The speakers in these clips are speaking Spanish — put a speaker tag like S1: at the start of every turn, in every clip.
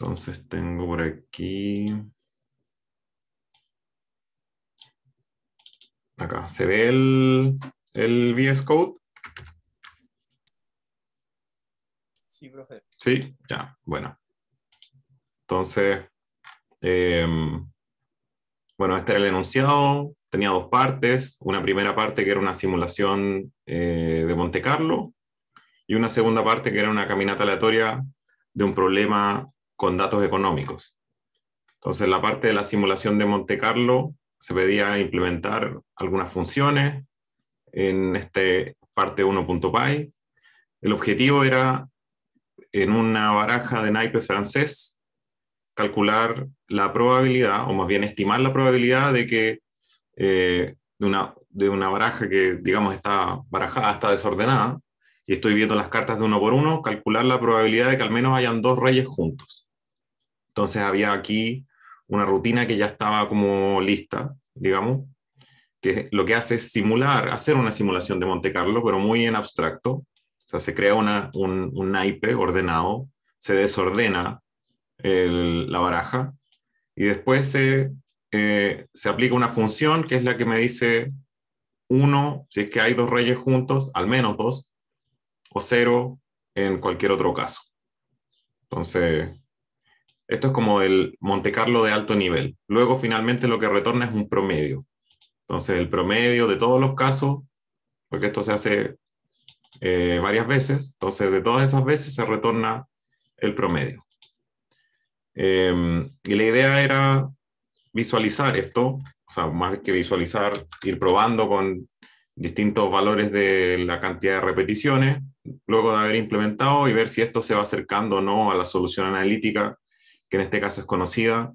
S1: Entonces tengo por aquí. Acá, ¿se ve el, el VS Code?
S2: Sí, profe.
S1: Sí, ya, bueno. Entonces, em, bueno, este era el enunciado, tenía dos partes, una primera parte que era una simulación eh, de Monte Carlo y una segunda parte que era una caminata aleatoria de un problema con datos económicos. Entonces, la parte de la simulación de Monte Carlo se pedía implementar algunas funciones en este parte 1.py. El objetivo era en una baraja de naipes francés, calcular la probabilidad, o más bien estimar la probabilidad de que eh, de, una, de una baraja que, digamos, está barajada, está desordenada, y estoy viendo las cartas de uno por uno, calcular la probabilidad de que al menos hayan dos reyes juntos. Entonces había aquí una rutina que ya estaba como lista, digamos, que lo que hace es simular, hacer una simulación de Monte Carlo, pero muy en abstracto, o sea, se crea una, un, un, naipe ordenado, se desordena la baraja y después se, eh, se aplica una función que es la que me dice uno, si es que hay dos reyes juntos, al menos dos, o cero en cualquier otro caso. Entonces, esto es como el Monte Carlo de alto nivel. Luego, finalmente, lo que retorna es un promedio. Entonces, el promedio de todos los casos, porque esto se hace eh, varias veces, entonces de todas esas veces se retorna el promedio. Eh, y la idea era visualizar esto, o sea, más que visualizar, ir probando con distintos valores de la cantidad de repeticiones, luego de haber implementado y ver si esto se va acercando o no a la solución analítica, que en este caso es conocida.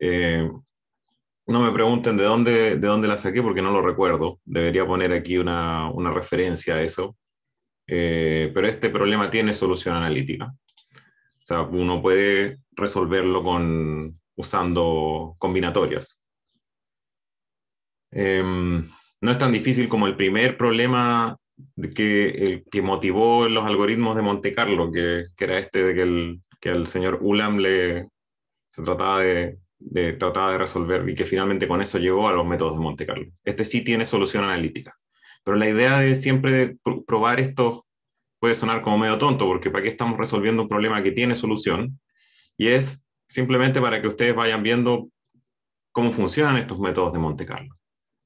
S1: Eh, no me pregunten de dónde, de dónde la saqué porque no lo recuerdo. Debería poner aquí una, una referencia a eso. Eh, pero este problema tiene solución analítica. O sea, uno puede resolverlo con, usando combinatorias. Eh, no es tan difícil como el primer problema que, el, que motivó los algoritmos de Monte Carlo, que, que era este de que el, que al señor Ulam le, se trataba de de, trataba de resolver y que finalmente con eso llegó a los métodos de Monte Carlo. Este sí tiene solución analítica. Pero la idea de siempre probar esto puede sonar como medio tonto, porque ¿para qué estamos resolviendo un problema que tiene solución? Y es simplemente para que ustedes vayan viendo cómo funcionan estos métodos de Monte Carlo.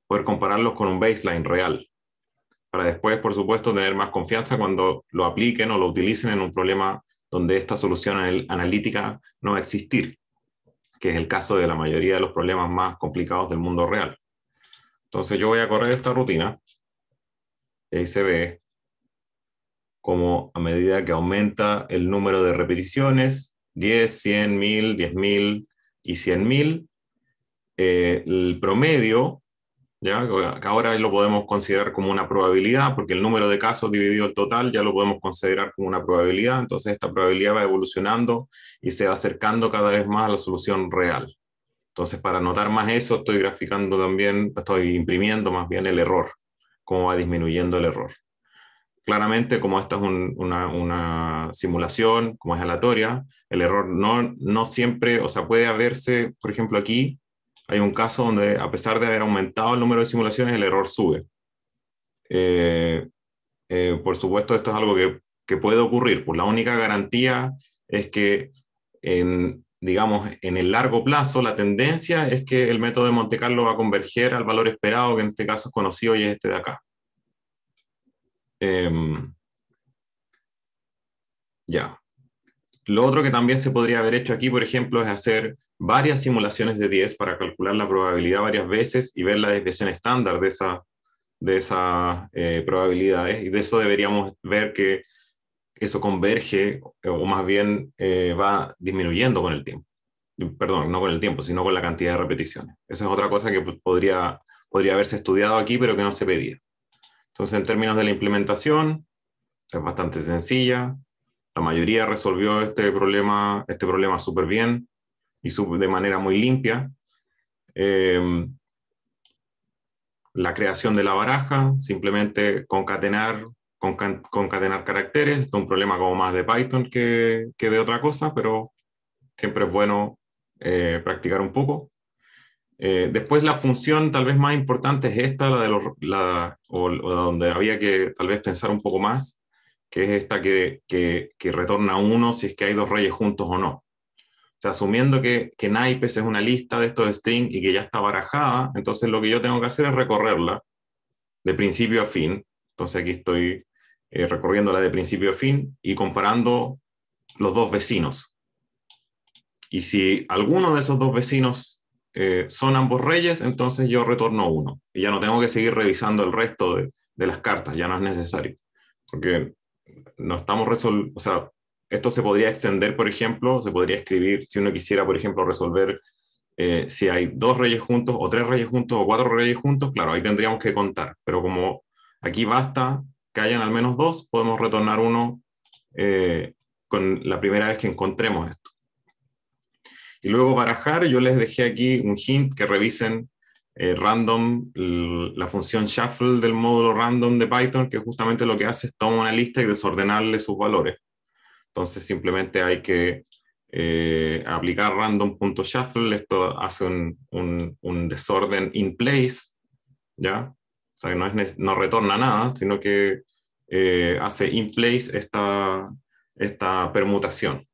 S1: Poder compararlos con un baseline real. Para después, por supuesto, tener más confianza cuando lo apliquen o lo utilicen en un problema donde esta solución analítica no va a existir que es el caso de la mayoría de los problemas más complicados del mundo real. Entonces yo voy a correr esta rutina y ahí se ve como a medida que aumenta el número de repeticiones, 10, 100, 1000, 10.000 y 100.000, eh, el promedio ¿ya? que ahora lo podemos considerar como una probabilidad, porque el número de casos dividido el total ya lo podemos considerar como una probabilidad, entonces esta probabilidad va evolucionando y se va acercando cada vez más a la solución real. Entonces, para notar más eso, estoy graficando también, estoy imprimiendo más bien el error, cómo va disminuyendo el error. Claramente, como esta es un, una, una, simulación, como es aleatoria, el error no, no siempre, o sea, puede haberse, por ejemplo, aquí, hay un caso donde a pesar de haber aumentado el número de simulaciones, el error sube. Eh, eh, por supuesto, esto es algo que, puede ocurrir, pues la única garantía es que, en, digamos, en el largo plazo, la tendencia es que el método de Monte Carlo va a converger al valor esperado, que en este caso es conocido y es este de acá. Eh, ya. Lo otro que también se podría haber hecho aquí, por ejemplo, es hacer varias simulaciones de 10 para calcular la probabilidad varias veces y ver la desviación estándar de, esa, de esas eh, probabilidades. Y de eso deberíamos ver que eso converge o más bien eh, va disminuyendo con el tiempo. Perdón, no con el tiempo, sino con la cantidad de repeticiones. Esa es otra cosa que podría, podría haberse estudiado aquí, pero que no se pedía. Entonces, en términos de la implementación, es bastante sencilla. La mayoría resolvió este problema, este problema súper bien y de manera muy limpia. Eh, la creación de la baraja, simplemente concatenar, concatenar caracteres, es un problema como más de Python que, que de otra cosa, pero siempre es bueno eh, practicar un poco. Eh, después la función tal vez más importante es esta, la de los, la, o, donde había que tal vez pensar un poco más, que es esta que, que, que retorna uno si es que hay dos reyes juntos o no. Sea, asumiendo que, que naipes es una lista de estos strings y que ya está barajada, entonces lo que yo tengo que hacer es recorrerla de principio a fin. Entonces aquí estoy eh, recorriéndola de principio a fin y comparando los dos vecinos. Y si alguno de esos dos vecinos eh, son ambos reyes, entonces yo retorno uno. Y ya no tengo que seguir revisando el resto de, de las cartas, ya no es necesario. Porque no estamos resolviendo, o sea, esto se podría extender, por ejemplo, se podría escribir, si uno quisiera, por ejemplo, resolver eh, si hay dos reyes juntos, o tres reyes juntos, o cuatro reyes juntos, claro, ahí tendríamos que contar. Pero como aquí basta que hayan al menos dos, podemos retornar uno eh, con la primera vez que encontremos esto. Y luego barajar, yo les dejé aquí un hint que revisen eh, random, la función shuffle del módulo random de Python, que justamente lo que hace es tomar una lista y desordenarle sus valores. Entonces simplemente hay que eh, aplicar random.shuffle, esto hace un, un, desorden in place, ¿ya? O sea, no, no retorna nada, sino que eh, hace in place esta, esta permutación.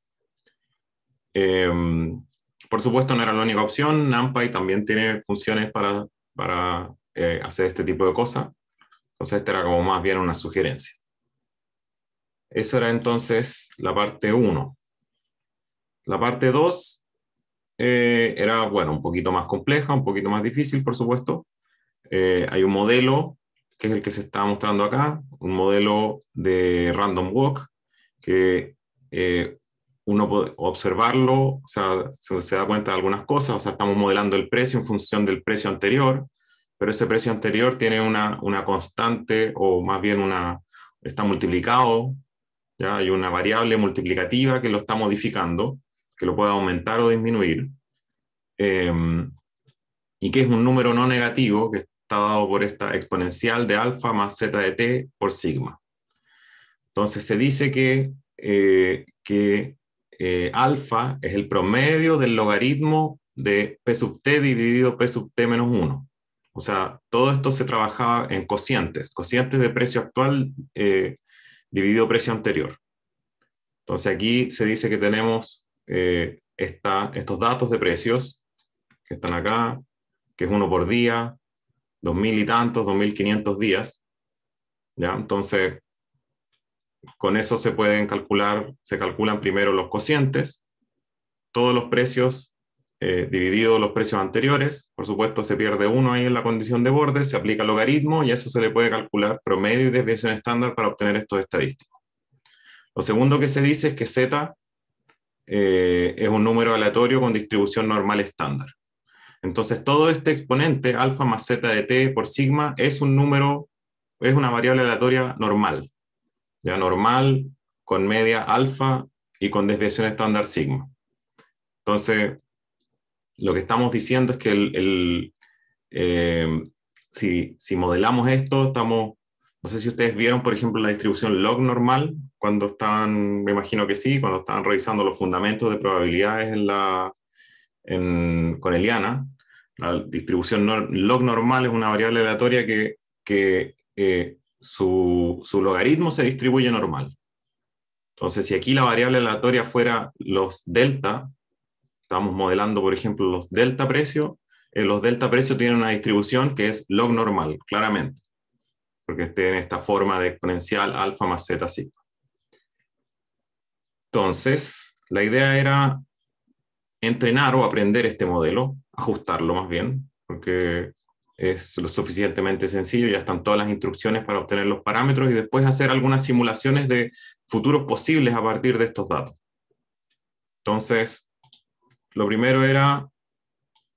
S1: Em, por supuesto, no era la única opción. NumPy también tiene funciones para, para eh, hacer este tipo de cosas. Entonces, esta era como más bien una sugerencia. Esa era entonces la parte 1. La parte 2 eh, era, bueno, un poquito más compleja, un poquito más difícil, por supuesto. Eh, hay un modelo, que es el que se está mostrando acá, un modelo de random walk, que eh, uno puede observarlo, o sea, se, da cuenta de algunas cosas, o sea, estamos modelando el precio en función del precio anterior, pero ese precio anterior tiene una, una constante, o más bien una, está multiplicado, ¿ya? hay una variable multiplicativa que lo está modificando, que lo puede aumentar o disminuir, em, y que es un número no negativo que está dado por esta exponencial de alfa más z de t por sigma. Entonces se dice que, eh, que eh, alfa es el promedio del logaritmo de p sub t dividido p sub t menos 1. O sea, todo esto se trabajaba en cocientes, cocientes de precio actual eh, dividido precio anterior. Entonces aquí se dice que tenemos eh, estos datos de precios que están acá, que es uno por día, dos mil y tantos, dos mil quinientos días. ¿ya? Entonces, con eso se pueden calcular, se calculan primero los cocientes, todos los precios eh, divididos los precios anteriores, por supuesto se pierde uno ahí en la condición de borde, se aplica logaritmo y eso se le puede calcular promedio y desviación estándar para obtener estos estadísticos. Lo segundo que se dice es que Z eh, es un número aleatorio con distribución normal estándar. Entonces, todo este exponente, alfa más z de t por sigma, es un número, es una variable aleatoria normal. Ya normal con media alfa y con desviación estándar sigma. Entonces, lo que estamos diciendo es que el, eh, si, si, modelamos esto, estamos no sé si ustedes vieron, por ejemplo, la distribución log normal, cuando estaban, me imagino que sí, cuando estaban revisando los fundamentos de probabilidades en la, con Eliana. La distribución log normal es una variable aleatoria que, que eh, su, su, logaritmo se distribuye normal. Entonces, si aquí la variable aleatoria fuera los delta, estamos modelando, por ejemplo, los delta precio, eh, los delta precio tienen una distribución que es log normal, claramente porque esté en esta forma de exponencial alfa más z sigma. Entonces, la idea era entrenar o aprender este modelo, ajustarlo más bien, porque es lo suficientemente sencillo, ya están todas las instrucciones para obtener los parámetros y después hacer algunas simulaciones de futuros posibles a partir de estos datos. Entonces, lo primero era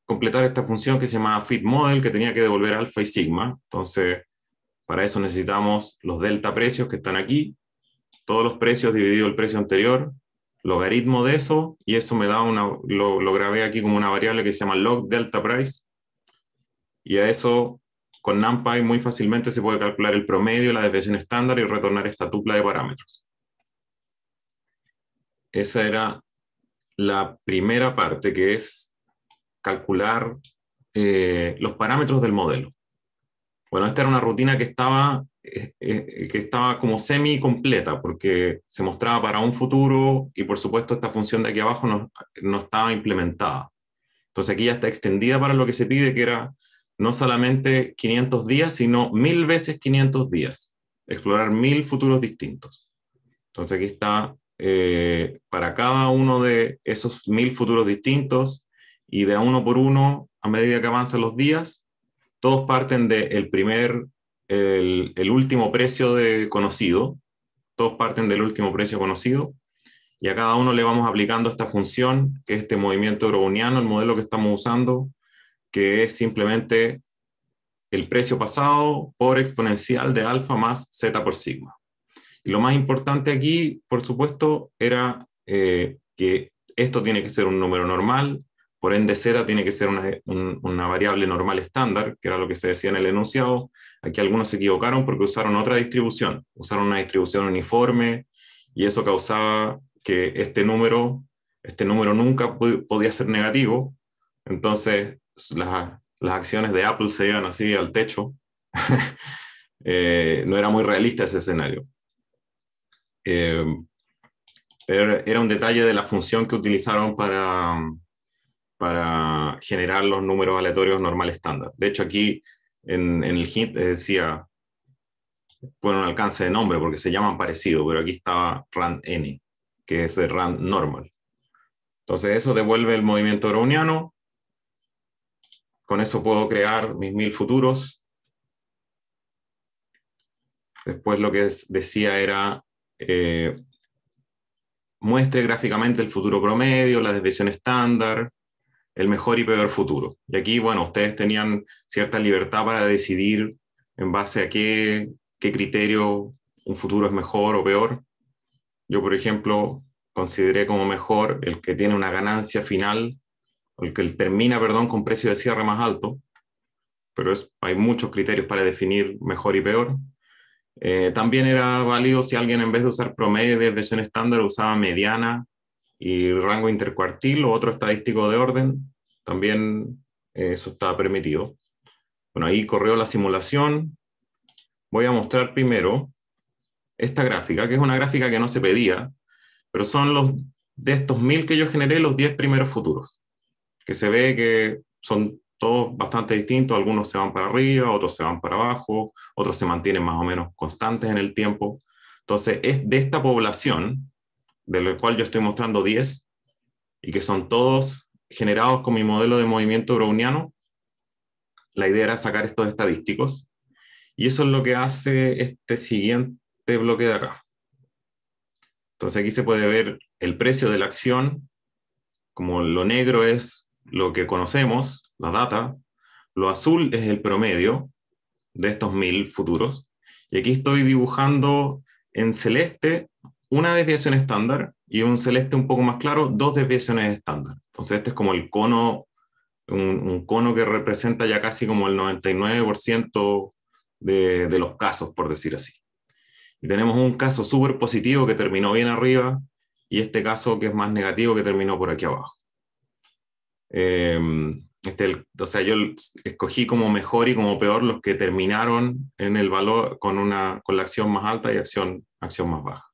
S1: completar esta función que se llamaba fitModel, que tenía que devolver alfa y sigma. Entonces, para eso necesitamos los delta precios que están aquí, todos los precios dividido el precio anterior, logaritmo de eso, y eso me da una, lo, lo grabé aquí como una variable que se llama log delta price, y a eso con NumPy muy fácilmente se puede calcular el promedio, la desviación estándar y retornar esta tupla de parámetros. Esa era la primera parte, que es calcular eh, los parámetros del modelo. Bueno, esta era una rutina que estaba, eh, eh, que estaba como semi completa, porque se mostraba para un futuro y por supuesto esta función de aquí abajo no, no estaba implementada. Entonces aquí ya está extendida para lo que se pide, que era no solamente 500 días, sino mil veces 500 días. Explorar mil futuros distintos. Entonces aquí está para cada uno de esos mil futuros distintos y de uno por uno a medida que avanzan los días, todos parten del primer, el, el, último precio de conocido, todos parten del último precio conocido, y a cada uno le vamos aplicando esta función, que es este movimiento browniano, el modelo que estamos usando, que es simplemente el precio pasado por exponencial de alfa más z por sigma. Y lo más importante aquí, por supuesto, era eh, que esto tiene que ser un número normal, por ende, z tiene que ser una, variable normal estándar, que era lo que se decía en el enunciado. Aquí algunos se equivocaron porque usaron otra distribución, usaron una distribución uniforme y eso causaba que este número, este número nunca podía ser negativo. Entonces, las, acciones de Apple se iban así al techo. Eh, no era muy realista ese escenario. Eh, era un detalle de la función que utilizaron para, para generar los números aleatorios normal estándar. De hecho, aquí en, el hint decía, bueno, un alcance de nombre porque se llaman parecido, pero aquí estaba rand n, que es el rand normal. Entonces eso devuelve el movimiento browniano. Con eso puedo crear mis mil futuros. Después lo que decía era, eh, muestre gráficamente el futuro promedio, la desviación estándar, el mejor y peor futuro. Y aquí, bueno, ustedes tenían cierta libertad para decidir en base a qué, qué criterio un futuro es mejor o peor. Yo, por ejemplo, consideré como mejor el que tiene una ganancia final, el que termina, perdón, con precio de cierre más alto, pero hay muchos criterios para definir mejor y peor. Eh, también era válido si alguien en vez de usar promedio de desviación estándar usaba mediana y rango intercuartil o otro estadístico de orden, también eh, eso está permitido. Bueno, ahí corrió la simulación. Voy a mostrar primero esta gráfica, que es una gráfica que no se pedía, pero son los de estos mil que yo generé, los 10 primeros futuros, que se ve que son todos bastante distintos, algunos se van para arriba, otros se van para abajo, otros se mantienen más o menos constantes en el tiempo. Entonces, es de esta población, de lo cual yo estoy mostrando 10, y que son todos generados con mi modelo de movimiento browniano, la idea era sacar estos estadísticos, y eso es lo que hace este siguiente bloque de acá. Entonces aquí se puede ver el precio de la acción, como lo negro es lo que conocemos, la data, lo azul es el promedio de estos mil futuros, y aquí estoy dibujando en celeste una desviación estándar y un celeste un poco más claro, dos desviaciones estándar. Entonces este es como el cono, un, cono que representa ya casi como el 99% de, de los casos, por decir así. Y tenemos un caso súper positivo que terminó bien arriba y este caso que es más negativo que terminó por aquí abajo. Em, este, o sea, yo escogí como mejor y como peor los que terminaron en el valor con, una, con la acción más alta y acción, acción más baja.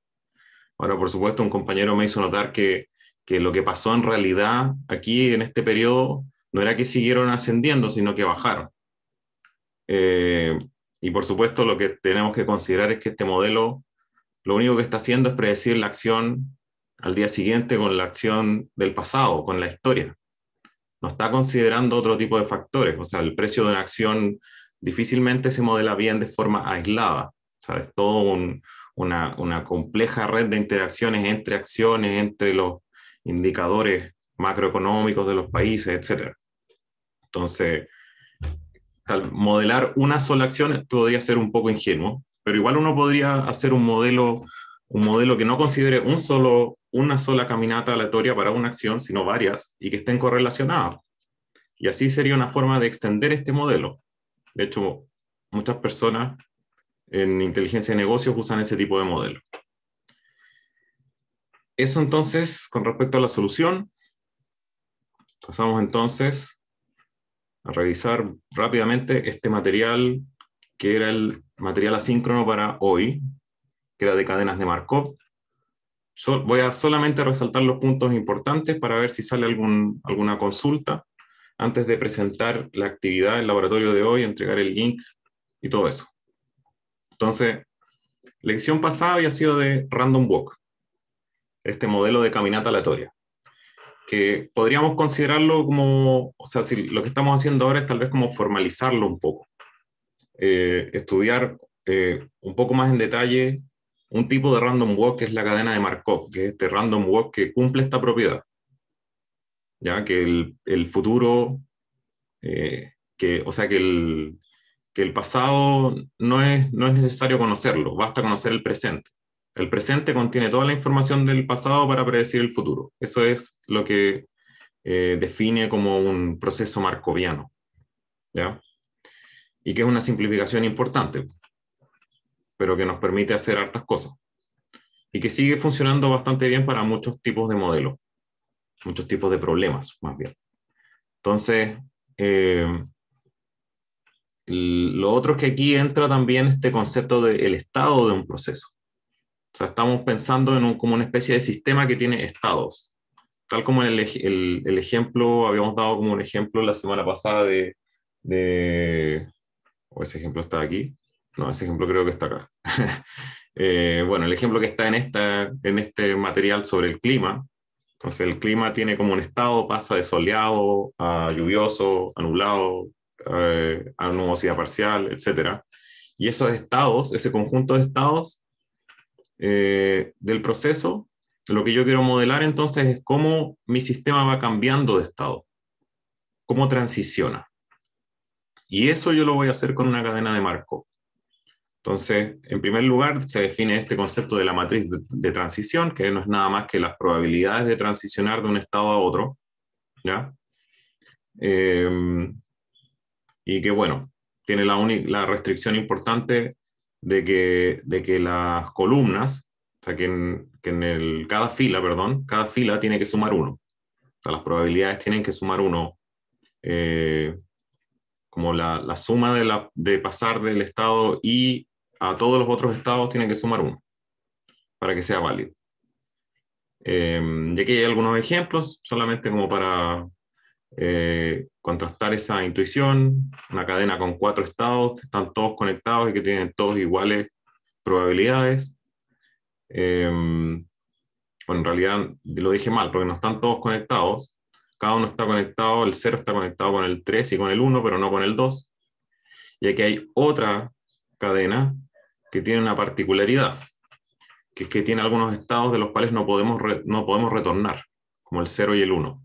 S1: Ahora, por supuesto, un compañero me hizo notar que, que lo que pasó en realidad aquí en este periodo no era que siguieron ascendiendo, sino que bajaron. Eh, y por supuesto, lo que tenemos que considerar es que este modelo lo único que está haciendo es predecir la acción al día siguiente con la acción del pasado, con la historia. No está considerando otro tipo de factores. O sea, el precio de una acción difícilmente se modela bien de forma aislada. O sea, es todo un, una, compleja red de interacciones entre acciones, entre los indicadores macroeconómicos de los países, etc. Entonces, modelar una sola acción podría ser un poco ingenuo, pero igual uno podría hacer un modelo, un modelo que no considere un solo, una sola caminata aleatoria para una acción, sino varias y que estén correlacionadas. Y así sería una forma de extender este modelo. De hecho, muchas personas en inteligencia de negocios usan ese tipo de modelo. Eso entonces, con respecto a la solución, Pasamos entonces a revisar rápidamente este material que era el material asíncrono para hoy, que era de cadenas de Markov. Voy a solamente resaltar los puntos importantes para ver si sale algún, alguna consulta antes de presentar la actividad del laboratorio de hoy, entregar el link y todo eso. Entonces, lección pasada había sido de Random Walk, este modelo de caminata aleatoria, que podríamos considerarlo como, o sea, lo que estamos haciendo ahora es tal vez como formalizarlo un poco, eh, estudiar eh, un poco más en detalle un tipo de random walk que es la cadena de Markov, que es este random walk que cumple esta propiedad. Ya que el, futuro, eh, que, o sea que el, que el pasado no es, no es necesario conocerlo, basta conocer el presente. El presente contiene toda la información del pasado para predecir el futuro. Eso es lo que define como un proceso markoviano. ¿ya? y que es una simplificación importante, pero que nos permite hacer hartas cosas y que sigue funcionando bastante bien para muchos tipos de modelos, muchos tipos de problemas, más bien. Entonces, eh, lo otro es que aquí entra también este concepto del estado de un proceso. O sea, estamos pensando en un, como una especie de sistema que tiene estados. Tal como el, el, el ejemplo, habíamos dado como un ejemplo la semana pasada de, de o ese ejemplo está aquí. No, ese ejemplo creo que está acá. Eh, bueno, el ejemplo que está en, esta, en este material sobre el clima. Entonces, el clima tiene como un estado, pasa de soleado a lluvioso, a nublado, eh, a nubosidad parcial, etc. Y esos estados, ese conjunto de estados eh, del proceso, lo que yo quiero modelar entonces es cómo mi sistema va cambiando de estado, cómo transiciona. Y eso yo lo voy a hacer con una cadena de Markov. Entonces, en primer lugar, se define este concepto de la matriz de, transición, que no es nada más que las probabilidades de transicionar de un estado a otro. ¿ya? Em, y que, bueno, tiene la, la restricción importante de que, de que las columnas, o sea, que en, que en el, cada fila, perdón, cada fila tiene que sumar uno. O sea, las probabilidades tienen que sumar uno eh, como la, suma de, la, de pasar del estado y a todos los otros estados tiene que sumar uno para que sea válido. Eh, y aquí hay algunos ejemplos, solamente como para eh, contrastar esa intuición, una cadena con cuatro estados que están todos conectados y que tienen todos iguales probabilidades. Bueno, en realidad lo dije mal, porque no están todos conectados, cada uno está conectado, el 0 está conectado con el 3 y con el 1, pero no con el 2. Y aquí hay otra cadena que tiene una particularidad, que es que tiene algunos estados de los cuales no podemos, no podemos retornar, como el 0 y el 1.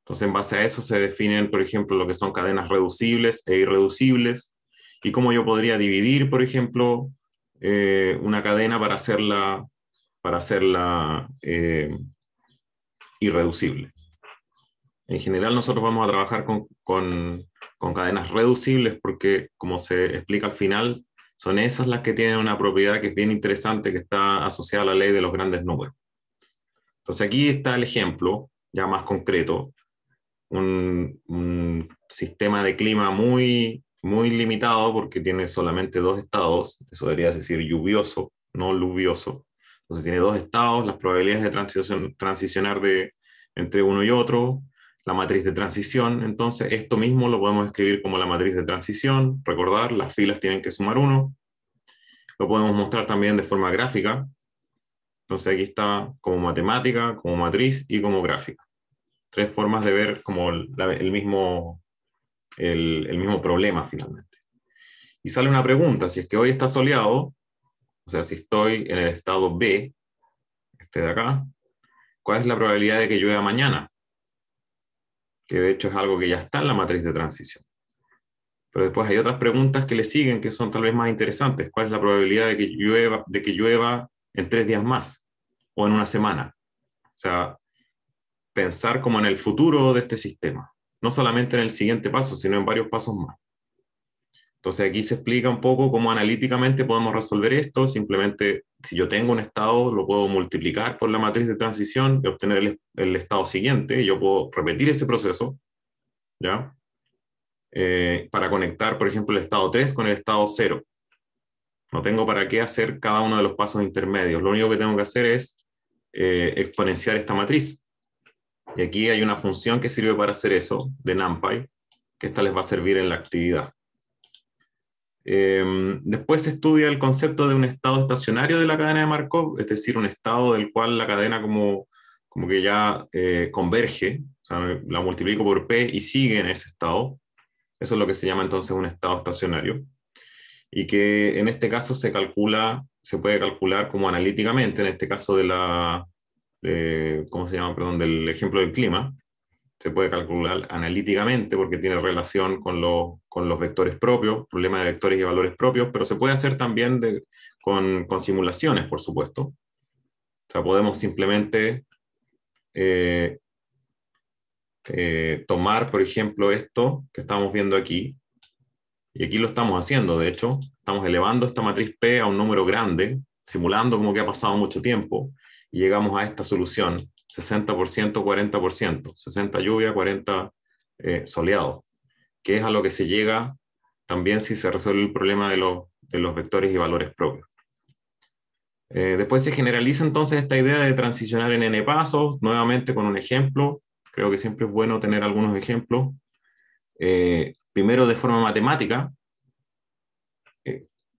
S1: Entonces, en base a eso se definen, por ejemplo, lo que son cadenas reducibles e irreducibles, y cómo yo podría dividir, por ejemplo, eh, una cadena para hacerla, para hacerla eh, irreducible. En general nosotros vamos a trabajar con, con, cadenas reducibles porque, como se explica al final, son esas las que tienen una propiedad que es bien interesante, que está asociada a la ley de los grandes números. Entonces aquí está el ejemplo, ya más concreto, un, sistema de clima muy, muy limitado porque tiene solamente dos estados, eso debería decir lluvioso, no lluvioso. Entonces tiene dos estados, las probabilidades de transición, transicionar de, entre uno y otro, la matriz de transición. Entonces, esto mismo lo podemos escribir como la matriz de transición. Recordar, las filas tienen que sumar uno. Lo podemos mostrar también de forma gráfica. Entonces, aquí está como matemática, como matriz y como gráfica. Tres formas de ver como el, mismo, el, mismo problema finalmente. Y sale una pregunta, si es que hoy está soleado, o sea, si estoy en el estado B, este de acá, ¿cuál es la probabilidad de que llueva mañana? Que de hecho es algo que ya está en la matriz de transición. Pero después hay otras preguntas que le siguen que son tal vez más interesantes. ¿Cuál es la probabilidad de que llueva, de que llueva en tres días más o en una semana? O sea, pensar como en el futuro de este sistema, no solamente en el siguiente paso, sino en varios pasos más. Entonces aquí se explica un poco cómo analíticamente podemos resolver esto. Simplemente, si yo tengo un estado, lo puedo multiplicar por la matriz de transición y obtener el, el estado siguiente. Yo puedo repetir ese proceso, ¿ya? Eh, para conectar, por ejemplo, el estado 3 con el estado 0. No tengo para qué hacer cada uno de los pasos intermedios. Lo único que tengo que hacer es eh, exponenciar esta matriz. Y aquí hay una función que sirve para hacer eso, de NumPy, que esta les va a servir en la actividad. Em, después se estudia el concepto de un estado estacionario de la cadena de Markov, es decir, un estado del cual la cadena como, como que ya eh, converge, o sea, la multiplico por P y sigue en ese estado. Eso es lo que se llama entonces un estado estacionario. Y que en este caso se calcula, se puede calcular como analíticamente, en este caso de la, ¿cómo se llama? Perdón, del ejemplo del clima, se puede calcular analíticamente porque tiene relación con, con los vectores propios, problema de vectores y valores propios, pero se puede hacer también con, con, simulaciones, por supuesto. O sea, podemos simplemente eh, eh, tomar, por ejemplo, esto que estamos viendo aquí, y aquí lo estamos haciendo, de hecho, estamos elevando esta matriz P a un número grande, simulando como que ha pasado mucho tiempo, y llegamos a esta solución, 60%, 40%, 60 lluvia, 40 eh, soleado, que es a lo que se llega también si se resuelve el problema de, los vectores y valores propios. Eh, después se generaliza entonces esta idea de transicionar en n pasos, nuevamente con un ejemplo. Creo que siempre es bueno tener algunos ejemplos. Eh, primero de forma matemática,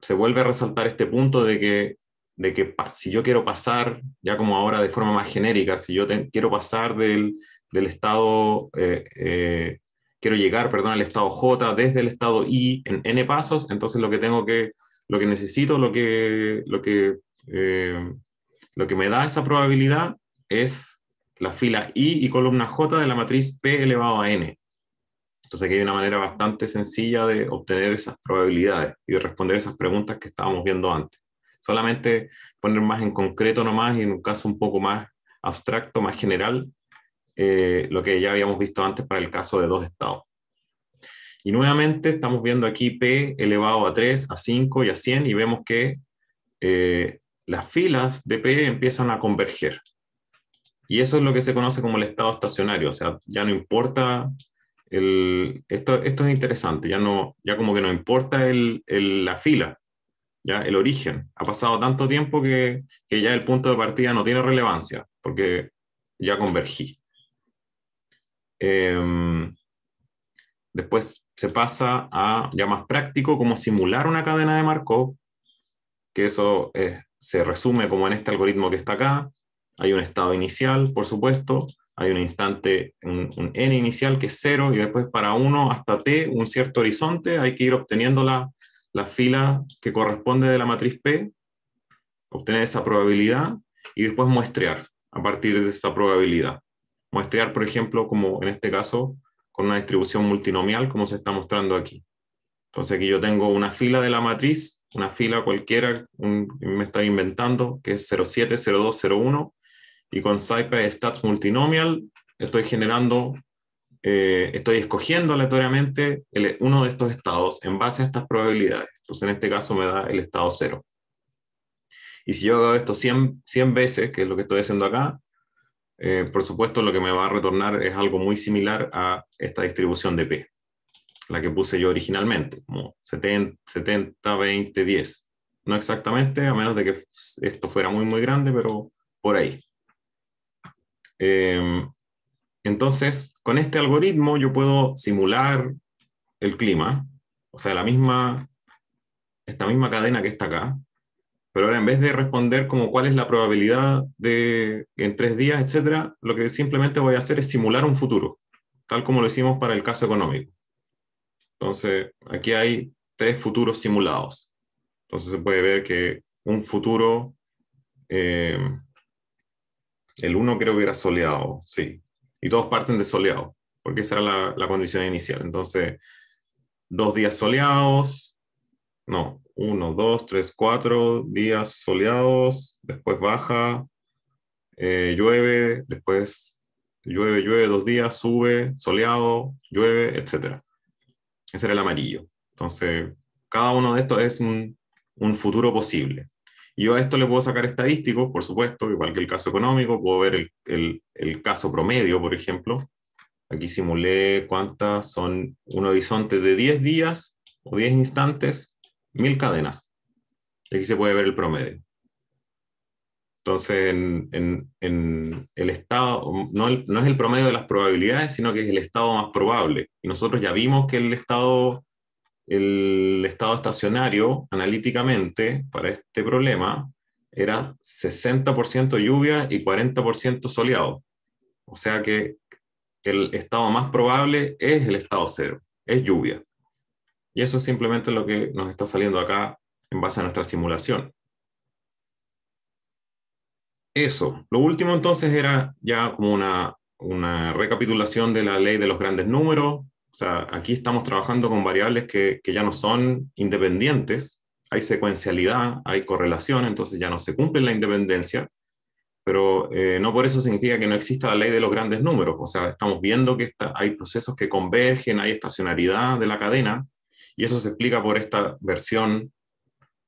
S1: se vuelve a resaltar este punto de que de que si yo quiero pasar, ya como ahora de forma más genérica, si yo quiero pasar del, del estado, eh, eh, quiero llegar, perdón, al estado J desde el estado I en n pasos, entonces lo que tengo que, lo que necesito, lo que, lo que, eh, lo que me da esa probabilidad es la fila I y columna J de la matriz P elevado a n. Entonces aquí hay una manera bastante sencilla de obtener esas probabilidades y de responder esas preguntas que estábamos viendo antes solamente poner más en concreto nomás y en un caso un poco más abstracto, más general, eh, lo que ya habíamos visto antes para el caso de dos estados. Y nuevamente estamos viendo aquí P elevado a 3, a 5 y a 100 y vemos que eh, las filas de P empiezan a converger. Y eso es lo que se conoce como el estado estacionario, o sea, ya no importa, el, esto, esto es interesante, ya, no, ya como que no importa el, la fila, ya el origen. Ha pasado tanto tiempo que, ya el punto de partida no tiene relevancia, porque ya convergí. Em, después se pasa a ya más práctico, como simular una cadena de Markov, que eso se resume como en este algoritmo que está acá. Hay un estado inicial, por supuesto, hay un instante, un, un n inicial que es cero, y después para 1 hasta t, un cierto horizonte, hay que ir obteniendo la, la fila que corresponde de la matriz P, obtener esa probabilidad y después muestrear a partir de esa probabilidad. Muestrear, por ejemplo, como en este caso, con una distribución multinomial, como se está mostrando aquí. Entonces aquí yo tengo una fila de la matriz, una fila cualquiera, me está inventando, que es 070201, y con SciPy Stats Multinomial estoy generando eh, estoy escogiendo aleatoriamente uno de estos estados en base a estas probabilidades. Entonces, en este caso me da el estado cero. Y si yo hago esto 100, 100 veces, que es lo que estoy haciendo acá, eh, por supuesto lo que me va a retornar es algo muy similar a esta distribución de P, la que puse yo originalmente, como 70, 70 20, 10. No exactamente, a menos de que esto fuera muy, muy grande, pero por ahí. Eh, entonces, con este algoritmo yo puedo simular el clima, o sea, la misma, esta misma cadena que está acá, pero ahora en vez de responder como cuál es la probabilidad de en tres días, etcétera, lo que simplemente voy a hacer es simular un futuro, tal como lo hicimos para el caso económico. Entonces, aquí hay tres futuros simulados. Entonces se puede ver que un futuro, eh, el uno creo que era soleado, sí, y todos parten de soleado, porque esa era la, condición inicial. Entonces, dos días soleados, no, uno, dos, tres, cuatro días soleados, después baja, eh, llueve, después llueve, llueve dos días, sube, soleado, llueve, etc. Ese era el amarillo. Entonces, cada uno de estos es un, un futuro posible. Yo a esto le puedo sacar estadísticos, por supuesto, igual que el caso económico, puedo ver el, el, el caso promedio, por ejemplo. Aquí simulé cuántas son un horizonte de 10 días o 10 instantes, mil cadenas. Aquí se puede ver el promedio. Entonces, en, en, el estado, no, no, es el promedio de las probabilidades, sino que es el estado más probable. Y nosotros ya vimos que el estado el estado estacionario analíticamente para este problema era 60% lluvia y 40% soleado. O sea que el estado más probable es el estado cero, es lluvia. Y eso es simplemente lo que nos está saliendo acá en base a nuestra simulación. Eso. Lo último entonces era ya como una, una recapitulación de la ley de los grandes números, o sea, aquí estamos trabajando con variables que, que ya no son independientes, hay secuencialidad, hay correlación, entonces ya no se cumple la independencia, pero eh, no por eso significa que no exista la ley de los grandes números. O sea, estamos viendo que está, hay procesos que convergen, hay estacionalidad de la cadena, y eso se explica por esta versión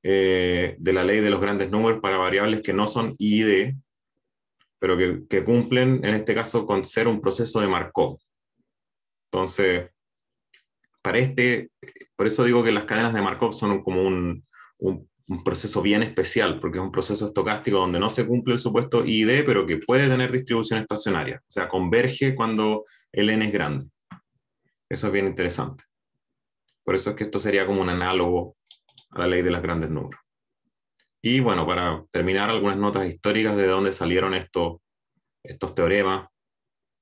S1: eh, de la ley de los grandes números para variables que no son I pero que, que, cumplen, en este caso, con ser un proceso de Markov. Entonces, para este, por eso digo que las cadenas de Markov son como un, un, proceso bien especial, porque es un proceso estocástico donde no se cumple el supuesto ID, pero que puede tener distribución estacionaria. O sea, converge cuando el n es grande. Eso es bien interesante. Por eso es que esto sería como un análogo a la ley de los grandes números. Y bueno, para terminar, algunas notas históricas de dónde salieron estos, estos teoremas,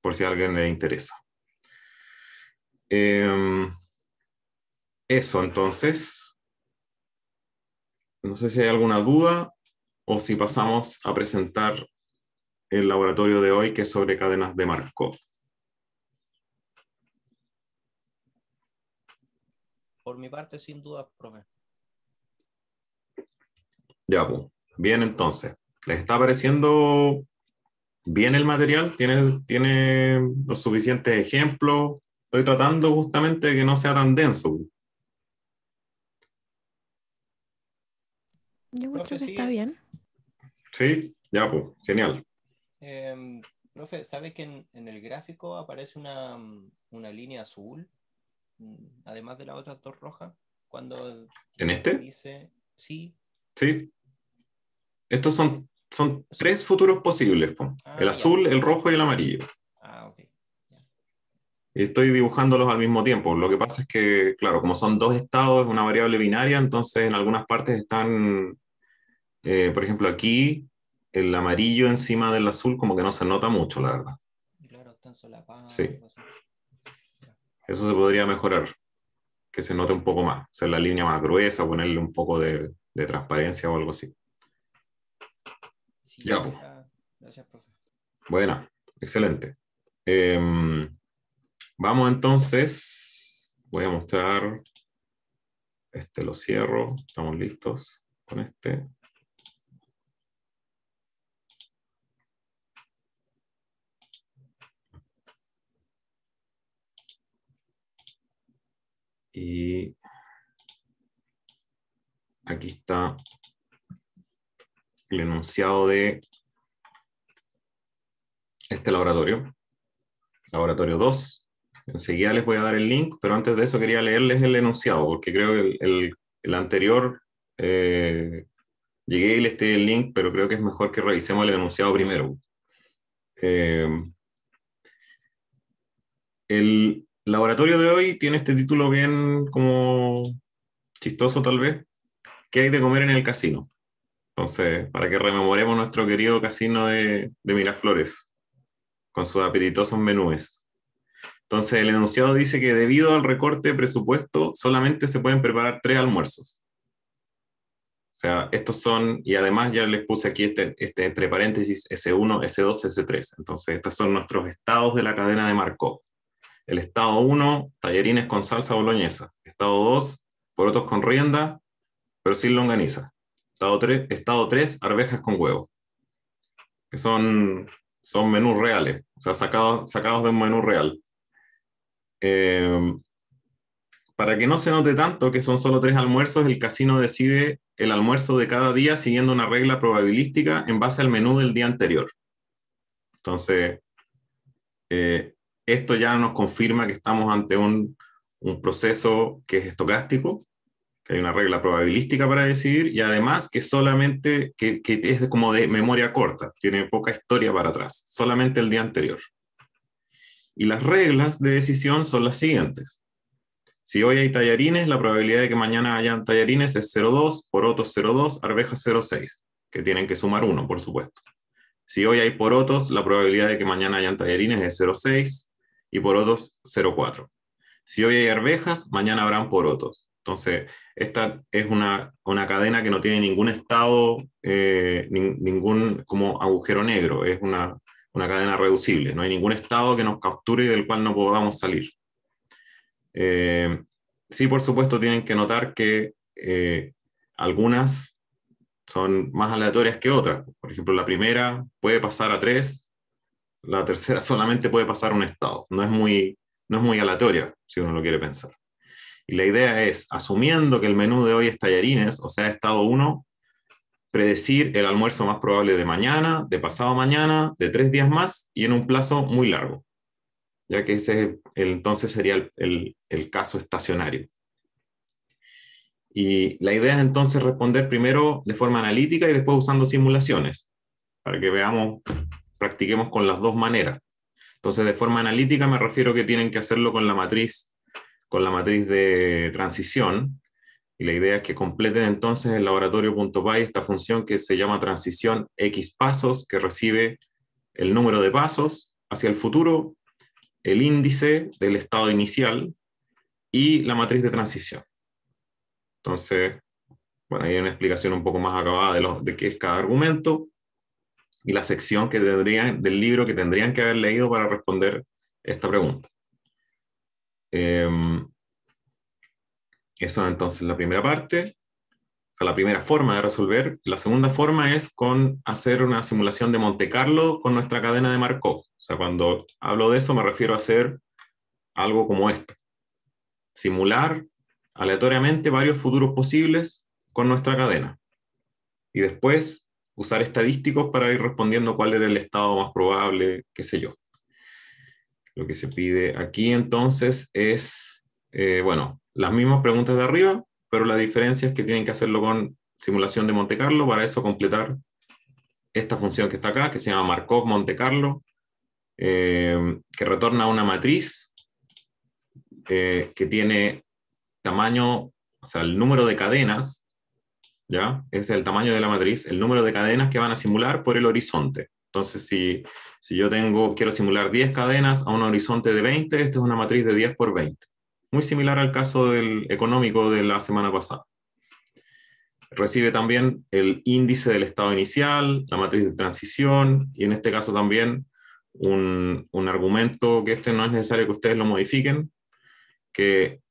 S1: por si a alguien le interesa. Eh, eso, entonces, no sé si hay alguna duda o si pasamos a presentar el laboratorio de hoy que es sobre cadenas de Markov.
S2: Por mi parte, sin duda, profe.
S1: Ya, pues. Bien, entonces. ¿Les está pareciendo bien el material? ¿Tiene, tiene los suficientes ejemplos? Estoy tratando justamente de que no sea tan denso.
S3: Yo creo que sí. está bien.
S1: Sí, ya, pues, genial.
S2: Eh, profe, ¿sabes que en, en, el gráfico aparece una, una, línea azul, además de las otras dos rojas? Cuando
S1: ¿En este?
S2: Dice, sí.
S1: Sí. Estos son, son tres futuros posibles. Ah, el azul, ya. el rojo y el amarillo.
S2: Ah, ok.
S1: Estoy dibujándolos al mismo tiempo. Lo que pasa es que, claro, como son dos estados, es una variable binaria, entonces en algunas partes están, eh, por ejemplo, aquí el amarillo encima del azul como que no se nota mucho, la verdad.
S2: Claro, están solapados.
S1: Sí. Eso se podría mejorar, que se note un poco más, hacer la línea más gruesa, ponerle un poco de, de transparencia o algo así.
S2: Sí, ya. Gracias, gracias, profe.
S1: Buena, excelente. Eh, Vamos entonces, voy a mostrar, este lo cierro, estamos listos con este. Y aquí está el enunciado de este laboratorio, laboratorio 2. Enseguida les voy a dar el link, pero antes de eso quería leerles el enunciado, porque creo que el, el, anterior eh, llegué y les di el link, pero creo que es mejor que revisemos el enunciado primero. Eh, el laboratorio de hoy tiene este título bien como chistoso tal vez, ¿qué hay de comer en el casino? Entonces, para que rememoremos nuestro querido casino de, de Miraflores, con sus apetitosos menúes. Entonces, el enunciado dice que debido al recorte de presupuesto, solamente se pueden preparar tres almuerzos. O sea, estos son, y además ya les puse aquí este, este entre paréntesis S1, S2, S3. Entonces, estos son nuestros estados de la cadena de Markov. El estado 1, tallarines con salsa boloñesa. Estado 2, porotos con rienda, pero sin longaniza. Estado 3, estado 3 arvejas con huevo. Que son, son menús reales, o sea, sacados, sacados de un menú real. Eh, para que no se note tanto que son solo tres almuerzos, el casino decide el almuerzo de cada día siguiendo una regla probabilística en base al menú del día anterior. Entonces, eh, esto ya nos confirma que estamos ante un, un proceso que es estocástico, que hay una regla probabilística para decidir y además que solamente que, que, es como de memoria corta, tiene poca historia para atrás, solamente el día anterior. Y las reglas de decisión son las siguientes. Si hoy hay tallarines, la probabilidad de que mañana hayan tallarines es 0,2, porotos 0,2, arvejas 0,6, que tienen que sumar 1, por supuesto. Si hoy hay porotos, la probabilidad de que mañana hayan tallarines es 0,6 y porotos 0,4. Si hoy hay arvejas, mañana habrán porotos. Entonces, esta es una, una cadena que no tiene ningún estado, eh, ningún como agujero negro, es una, una cadena reducible. No hay ningún estado que nos capture y del cual no podamos salir. Eh, sí, por supuesto, tienen que notar que eh, algunas son más aleatorias que otras. Por ejemplo, la primera puede pasar a tres, la tercera solamente puede pasar a un estado. No es muy, no es muy aleatoria, si uno lo quiere pensar. Y la idea es, asumiendo que el menú de hoy es tallarines, o sea, estado 1, predecir el almuerzo más probable de mañana, de pasado mañana, de tres días más y en un plazo muy largo, ya que ese entonces sería el, el caso estacionario. Y la idea es entonces responder primero de forma analítica y después usando simulaciones, para que veamos, practiquemos con las dos maneras. Entonces, de forma analítica me refiero que tienen que hacerlo con la matriz, con la matriz de transición, y la idea es que completen entonces el laboratorio.py esta función que se llama transición x pasos, que recibe el número de pasos hacia el futuro, el índice del estado inicial y la matriz de transición. Entonces, bueno, hay una explicación un poco más acabada de, lo, de qué es cada argumento y la sección que tendrían, del libro que tendrían que haber leído para responder esta pregunta. Eh, eso entonces la primera parte, o sea, la primera forma de resolver. La segunda forma es con hacer una simulación de Monte Carlo con nuestra cadena de Markov. O sea, cuando hablo de eso me refiero a hacer algo como esto. Simular aleatoriamente varios futuros posibles con nuestra cadena. Y después usar estadísticos para ir respondiendo cuál era el estado más probable, qué sé yo. Lo que se pide aquí entonces es, eh, bueno, las mismas preguntas de arriba, pero la diferencia es que tienen que hacerlo con simulación de Monte Carlo, para eso completar esta función que está acá, que se llama Markov Monte Carlo, eh, que retorna una matriz eh, que tiene tamaño, o sea, el número de cadenas, ¿ya? Es el tamaño de la matriz, el número de cadenas que van a simular por el horizonte. Entonces, si, si yo tengo, quiero simular 10 cadenas a un horizonte de 20, esta es una matriz de 10 por 20. Muy similar al caso del económico de la semana pasada. Recibe también el índice del estado inicial, la matriz de transición y en este caso también un, un argumento que este no es necesario que ustedes lo modifiquen, que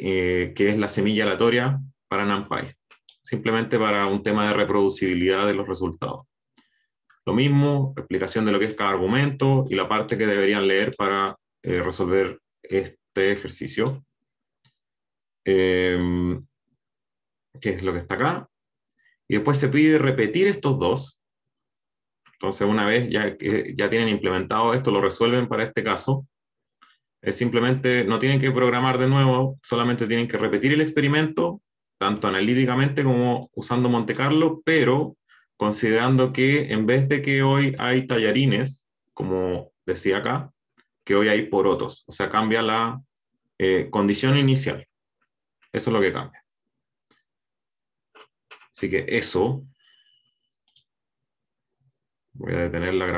S1: eh, que es la semilla aleatoria para NumPy, simplemente para un tema de reproducibilidad de los resultados. Lo mismo, explicación de lo que es cada argumento y la parte que deberían leer para eh, resolver este ejercicio, em, que es lo que está acá. Y después se pide repetir estos dos. Entonces, una vez ya, ya tienen implementado esto, lo resuelven para este caso es simplemente, no tienen que programar de nuevo, solamente tienen que repetir el experimento, tanto analíticamente como usando Monte Carlo, pero considerando que en vez de que hoy hay tallarines, como decía acá, que hoy hay porotos, o sea, cambia la eh, condición inicial. Eso es lo que cambia. Así que eso, voy a detener la grabación.